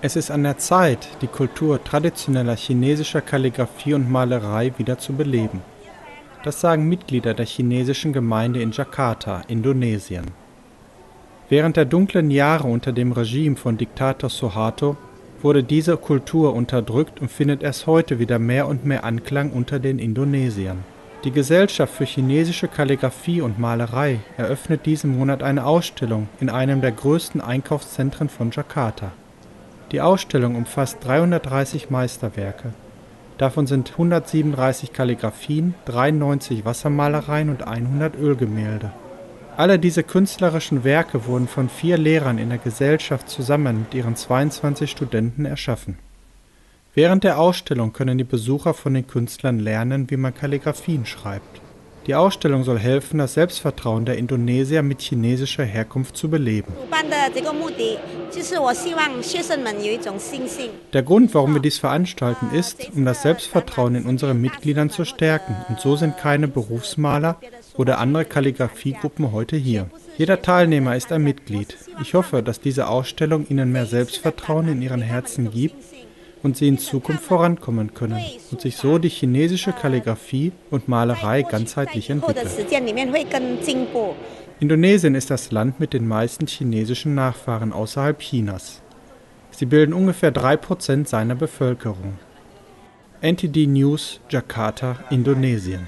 Es ist an der Zeit, die Kultur traditioneller chinesischer Kalligraphie und Malerei wieder zu beleben. Das sagen Mitglieder der chinesischen Gemeinde in Jakarta, Indonesien. Während der dunklen Jahre unter dem Regime von Diktator Suharto wurde diese Kultur unterdrückt und findet erst heute wieder mehr und mehr Anklang unter den Indonesiern. Die Gesellschaft für chinesische Kalligraphie und Malerei eröffnet diesen Monat eine Ausstellung in einem der größten Einkaufszentren von Jakarta. Die Ausstellung umfasst 330 Meisterwerke. Davon sind 137 Kalligraphien, 93 Wassermalereien und 100 Ölgemälde. Alle diese künstlerischen Werke wurden von vier Lehrern in der Gesellschaft zusammen mit ihren 22 Studenten erschaffen. Während der Ausstellung können die Besucher von den Künstlern lernen, wie man Kalligraphien schreibt. Die Ausstellung soll helfen, das Selbstvertrauen der Indonesier mit chinesischer Herkunft zu beleben. Der Grund, warum wir dies veranstalten, ist, um das Selbstvertrauen in unseren Mitgliedern zu stärken. Und so sind keine Berufsmaler oder andere Kalligraphiegruppen heute hier. Jeder Teilnehmer ist ein Mitglied. Ich hoffe, dass diese Ausstellung Ihnen mehr Selbstvertrauen in Ihren Herzen gibt und sie in Zukunft vorankommen können und sich so die chinesische Kalligraphie und Malerei ganzheitlich entwickeln. Indonesien ist das Land mit den meisten chinesischen Nachfahren außerhalb Chinas. Sie bilden ungefähr 3% seiner Bevölkerung. NTD News, Jakarta, Indonesien